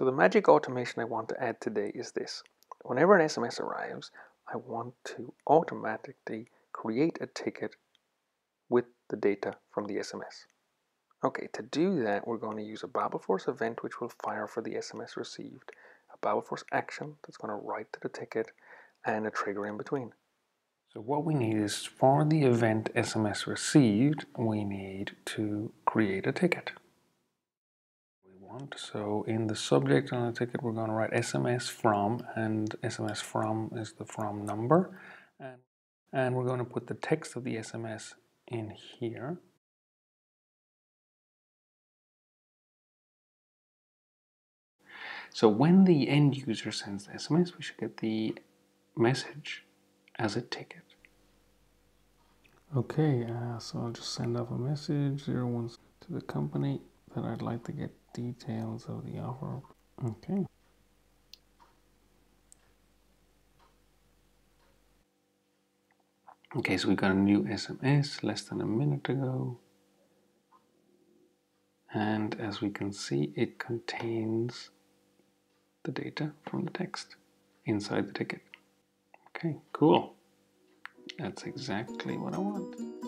So the magic automation I want to add today is this. Whenever an SMS arrives, I want to automatically create a ticket with the data from the SMS. Okay, to do that, we're going to use a BabelForce event which will fire for the SMS received, a BabelForce action that's going to write to the ticket, and a trigger in between. So what we need is for the event SMS received, we need to create a ticket. So in the subject on the ticket we're going to write SMS from and SMS from is the from number and, and we're going to put the text of the SMS in here. So when the end user sends the SMS, we should get the message as a ticket. Okay, uh, so I'll just send off a message, zero ones to the company that I'd like to get details of the offer. Okay. Okay, so we got a new SMS less than a minute ago. And as we can see, it contains the data from the text inside the ticket. Okay, cool. That's exactly what I want.